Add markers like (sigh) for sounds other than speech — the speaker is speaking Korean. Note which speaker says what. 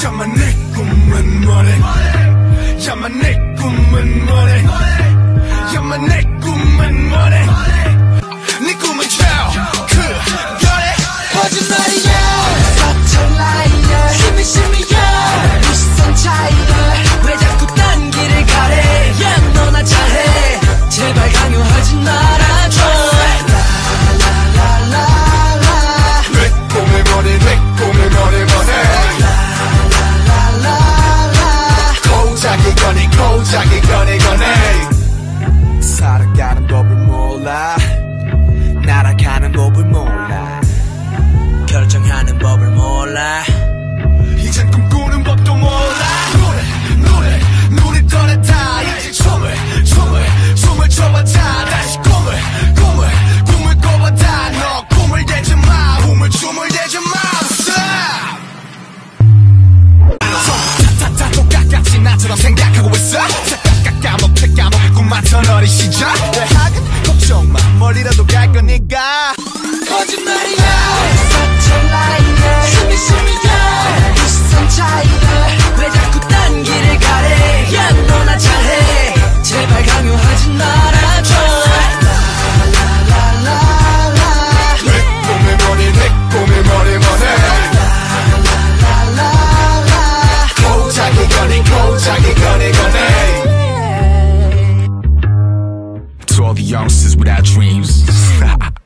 Speaker 1: Jamanikum and Mole. 몰라 이젠 꿈꾸는 법도 몰라 노래 노래 노래 떠났다 이제 춤을 춤을 춤을 춰봤다 다시 꿈을 꿈을 꿈을 꿔봤다 너 꿈을 대지 마 꿈을 춤을 대지 마 똑같이 나처럼 생각하고 있어 까먹을 꿈 많던 어린 시절
Speaker 2: youngsters without dreams. (laughs)